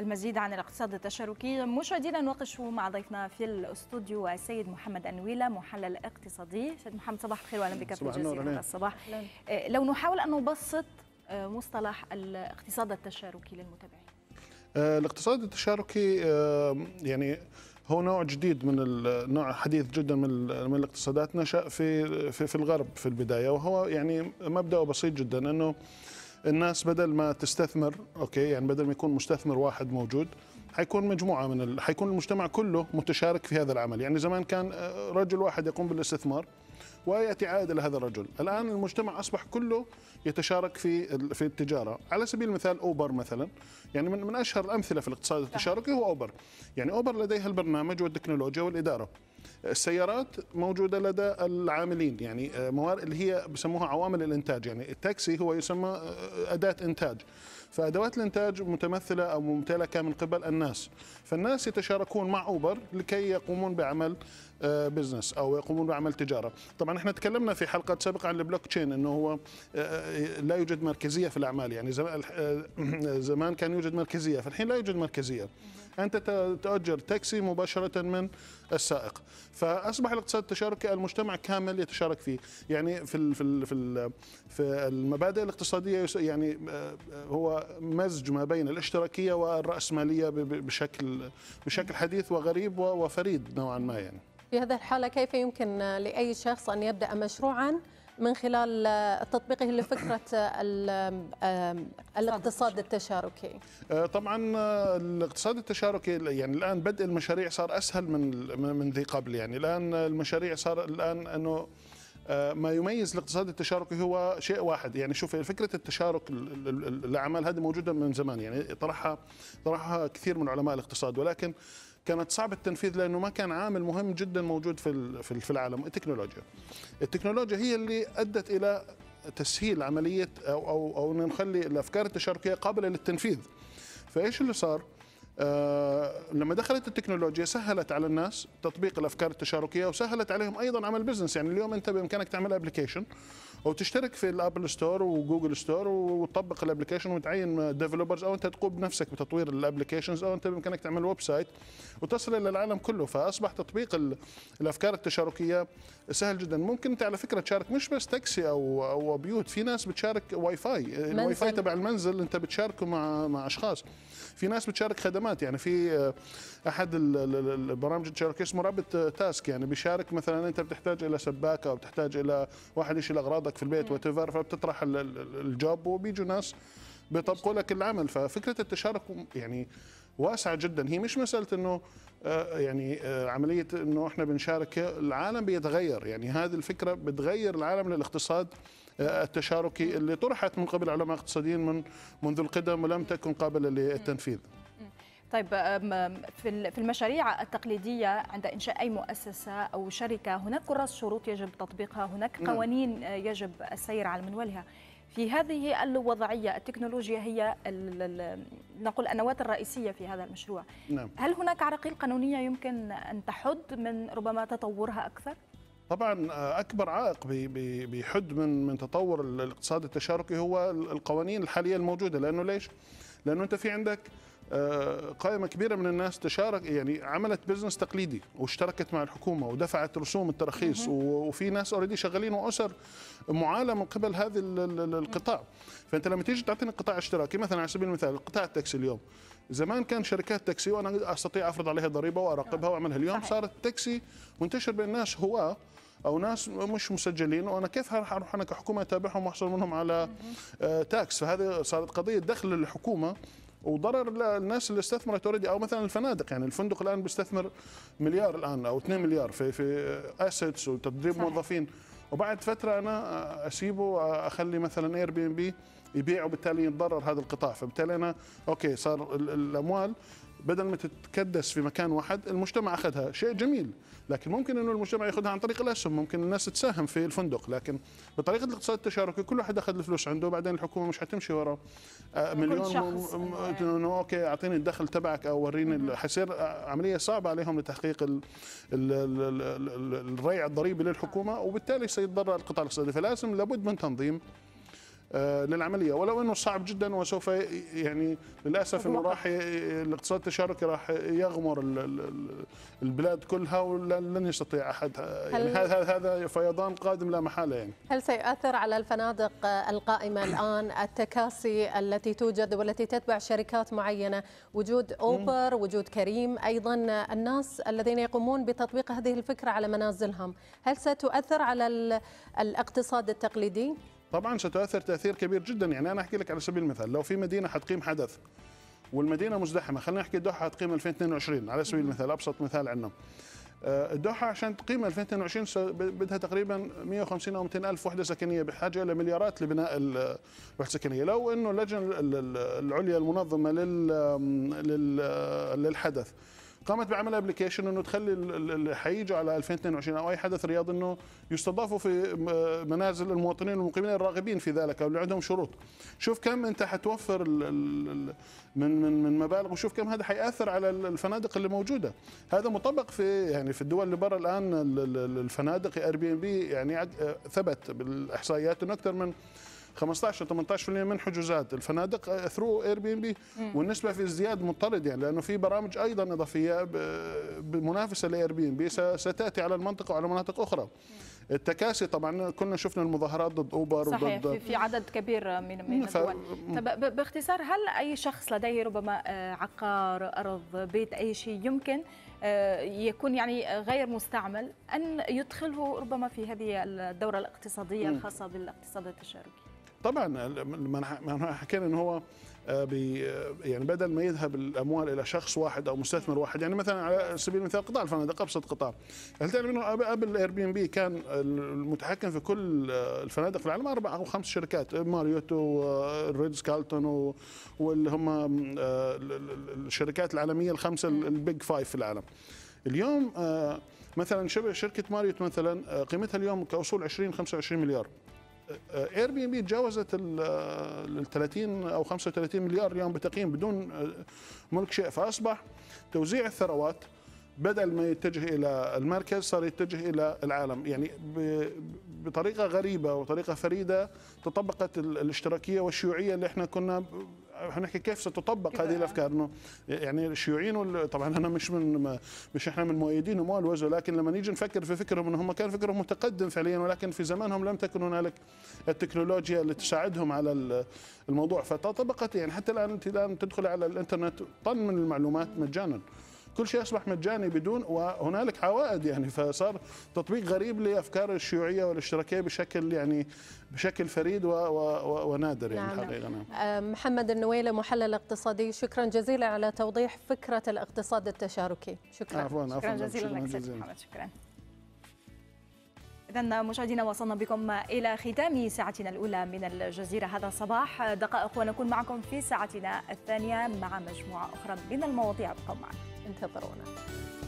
المزيد عن الاقتصاد التشاركي. مشاهدينا نناقش مع ضيفنا في الاستوديو السيد محمد أنويلة محلل اقتصادي. سيد محمد صباح الخير واهلا بك في الجزيره هذا الصباح. لو نحاول أن نبسط مصطلح الاقتصاد التشاركي للمتابعين. الاقتصاد التشاركي يعني هو نوع جديد من النوع حديث جدا من من الاقتصادات نشأ في في في الغرب في البداية وهو يعني مبدأه بسيط جدا إنه الناس بدل ما تستثمر okay يعني بدل ما يكون مستثمر واحد موجود حيكون مجموعة من ال... حيكون المجتمع كله متشارك في هذا العمل. يعني زمان كان رجل واحد يقوم بالاستثمار ويأتي عائد لهذا الرجل. الآن المجتمع أصبح كله يتشارك في في التجارة. على سبيل المثال Uber مثلا يعني من من أشهر الأمثلة في الاقتصاد التشاركي هو Uber. يعني Uber لديها البرنامج والتكنولوجيا والإدارة. السيارات موجودة لدى العاملين يعني موارد اللي هي بسموها عوامل الإنتاج يعني التاكسي هو يسمى أداة إنتاج. فأدوات الإنتاج متمثلة أو ممتلكة من قبل الناس. فالناس يتشاركون مع Uber لكي يقومون بعمل business أو يقومون بعمل تجارة. طبعا إحنا تكلمنا في حلقات سابقة عن البلوك تشين إنه هو لا يوجد مركزية في الأعمال. يعني زمان كان يوجد مركزية فالحين لا يوجد مركزية. أنت تؤجر تاكسي مباشرة من السائق. فأصبح الاقتصاد التشاركي المجتمع كامل يتشارك فيه. يعني في في في, في المبادئ الاقتصادية يعني هو مزج ما بين الاشتراكية والرأسمالية بشكل بشكل حديث وغريب وفريد نوعا ما يعني. في هذه الحالة كيف يمكن لأي شخص أن يبدأ مشروعا من خلال تطبيقه لفكرة الاقتصاد التشاركي. طبعا الاقتصاد التشاركي يعني الآن بدء المشاريع صار أسهل من من ذي قبل. يعني الآن المشاريع صار الآن أنه ما يميز الاقتصاد التشاركي هو شيء واحد. يعني شوف فكرة التشارك الأعمال هذه موجودة من زمان. يعني طرحها طرحها كثير من علماء الاقتصاد. ولكن كانت صعب التنفيذ لأنه ما كان عامل مهم جدا موجود في في العالم التكنولوجيا. التكنولوجيا هي اللي أدت إلى تسهيل عملية أو أو أو نخلي الأفكار التشاركية قابلة للتنفيذ. فإيش اللي صار؟ آه لما دخلت التكنولوجيا سهلت على الناس تطبيق الأفكار التشاركية وسهلت عليهم أيضا عمل business يعني اليوم أنت بإمكانك تعمل application وتشترك في ال Apple Store و Google Store وتطبق ال application وتعين developers أو أنت تقوم بنفسك بتطوير ال applications أو أنت بإمكانك تعمل website وتصل إلى العالم كله. فأصبح تطبيق الأفكار التشاركية سهل جدا. ممكن أنت على فكرة تشارك مش بس تاكسي أو أو بيوت في ناس بتشارك WiFi ال WiFi تبع المنزل أنت بتشاركه مع مع أشخاص. في ناس بتشارك خدمات. يعني في أحد البرامج التشاركية اسمه Rabbit Task يعني بيشارك مثلا أنت بتحتاج إلى سباكة أو بتحتاج إلى واحد يشيل أغراضك. في البيت وات فبتطرح الجوب وبيجوا ناس بيطبقوا لك العمل. ففكرة التشارك يعني واسعة جدا. هي مش مسألة إنه يعني عملية إنه إحنا بنشارك. العالم بيتغير. يعني هذه الفكرة بتغير العالم للاقتصاد التشاركي اللي طرحت من قبل علماء اقتصاديين من منذ القدم ولم تكن قابلة للتنفيذ. طيب في المشاريع التقليدية عند إنشاء أي مؤسسة أو شركة هناك كراس شروط يجب تطبيقها هناك قوانين يجب السير على منوالها في هذه الوضعية التكنولوجيا هي نقول النواة الرئيسية في هذا المشروع نعم. هل هناك عراقيل قانونية يمكن أن تحد من ربما تطورها أكثر؟ طبعا أكبر عائق بيحد من من تطور الاقتصاد التشاركي هو القوانين الحالية الموجودة لأنه ليش؟ لأنه أنت في عندك قائمة كبيرة من الناس تشارك يعني عملت business تقليدي واشتركت مع الحكومة ودفعت رسوم التراخيص وفي ناس already شغالين وأسر معالة من قبل هذا القطاع. فأنت لما تيجي تعطيني قطاع اشتراكي مثلا على سبيل المثال قطاع التاكسي اليوم. زمان كان شركات تاكسي وأنا أستطيع أفرض عليها ضريبة وأراقبها وأعملها. اليوم صارت التاكسي منتشر بين الناس هواه أو ناس مش مسجلين وأنا كيف هروح أنا كحكومة أتابعهم وأحصل منهم على tax؟ فهذه صارت قضية دخل للحكومة. وضرر الناس اللي استثمرت already أو مثلا الفنادق. يعني الفندق الآن بيستثمر مليار الآن أو 2 مليار في في assets وتدريب صحيح. موظفين. وبعد فترة أنا أسيبه وأخلي مثلا Airbnb يبيع وبالتالي يتضرر هذا القطاع. فبالتالي أنا okay صار الأموال بدل ما تتكدس في مكان واحد المجتمع أخذها شيء جميل. لكن ممكن إنه المجتمع يأخذها عن طريق الأسهم ممكن الناس تساهم في الفندق. لكن بطريقة الاقتصاد التشاركي كل واحد أخذ الفلوس عنده وبعدين الحكومة مش حتمشي وراه. مليون إنه okay أعطيني الدخل تبعك أو وريني حيصير عملية صعبة عليهم لتحقيق ال ال ال الريع الضريبي للحكومة وبالتالي سيتضرر القطاع الاقتصادي. فلازم لابد من تنظيم آه، للعملية. ولو إنه صعب جدا وسوف يعني للأسف إنه راح الاقتصاد التشاركي راح يغمر البلاد كلها ولن يستطيع أحد. يعني هذا هذا فيضان قادم لا محالة يعني. هل سيؤثر على الفنادق القائمة الآن التكاسي التي توجد والتي تتبع شركات معينة؟ وجود أوبر وجود كريم أيضا الناس الذين يقومون بتطبيق هذه الفكرة على منازلهم. هل ستؤثر على الإقتصاد التقليدي؟ طبعا ستؤثر تأثير كبير جدا. يعني أنا أحكي لك على سبيل المثال لو في مدينة حتقيم حدث والمدينة مزدحمة خلينا نحكي الدوحة حتقيم 2022 على سبيل المثال أبسط مثال عندنا آه، الدوحة عشان تقيم 2022 بدها تقريبا 150 أو 200 ألف وحدة سكنية بحاجة إلى مليارات لبناء الوحده السكنيه لو إنه اللجنة العليا المنظمة للحدث قامت بعمل application إنه تخلي اللي حيجوا على 2022 أو أي حدث رياضي إنه يستضافوا في منازل المواطنين المقيمين الراغبين في ذلك أو اللي عندهم شروط. شوف كم أنت حتوفر من من من مبالغ وشوف كم هذا حيأثر على الفنادق اللي موجودة. هذا مطبق في يعني في الدول اللي برا الآن الفنادق Airbnb يعني ثبت بالإحصائيات إنه أكثر من 15 18% من حجوزات. الفنادق through Airbnb والنسبة في ازدياد مضطرد يعني لأنه في برامج أيضا إضافية بمنافسه ل Airbnb ستأتي على المنطقة وعلى مناطق أخرى. التكاسي طبعا كنا شفنا المظاهرات ضد Uber صحيح وضد في عدد كبير من من الدول. طب باختصار هل أي شخص لديه ربما آه، عقار أرض بيت أي شيء يمكن آه، يكون يعني غير مستعمل أن يدخله ربما في هذه الدورة الاقتصادية الخاصة بالاقتصاد التشاركي؟ طبعا ما حكينا انه هو آه، بي يعني بدل ما يذهب الأموال إلى شخص واحد أو مستثمر واحد يعني مثلا على سبيل المثال قطاع الفنادق ابسط قطاع. هل تعلم إنه قبل Airbnb كان المتحكم في كل الفنادق في العالم؟ أربع أو خمس شركات Marriott و Ritz-Carlton واللي هم آه، الشركات العالمية الخمسة ال Big Five في العالم. اليوم آه، مثلا شبه شركة Marriott مثلا قيمتها اليوم كاصول 20 25 مليار. Airbnb تجاوزت ال 30 أو 35 مليار اليوم بتقييم بدون ملك شيء فأصبح توزيع الثروات بدل ما يتجه إلى المركز صار يتجه إلى العالم. يعني بطريقة غريبة وطريقة فريدة تطبقت الاشتراكية والشيوعية اللي إحنا كنا هنحكي كيف ستطبق هذه الأفكار. إنه يعني الشيوعيين طبعا أنا مش من مش إحنا من مؤيدين والوزو لكن لما نيجي نفكر في فكرهم انهم كان فكرهم متقدم فعليا ولكن في زمانهم لم تكن هنالك التكنولوجيا اللي تساعدهم على الموضوع. فتطبقت يعني حتى الآن انت الآن تدخل على الإنترنت طن من المعلومات مجانا. كل شيء أصبح مجاني بدون وهنالك عوائد يعني فصار تطبيق غريب لأفكار الشيوعية والاشتراكية بشكل يعني بشكل فريد و و ونادر يعني نعم. حقيقة نعم. آه، محمد النويله محلل اقتصادي شكرا جزيلا على توضيح فكرة الاقتصاد التشاركي. شكرا. عفوا عفوا شكرا جزيلا لك سيد محمد شكرا. إذا مشاهدينا وصلنا بكم إلى ختام ساعتنا الأولى من الجزيرة هذا الصباح. دقائق ونكون معكم في ساعتنا الثانية مع مجموعة أخرى من المواضيع. ابقوا معنا. in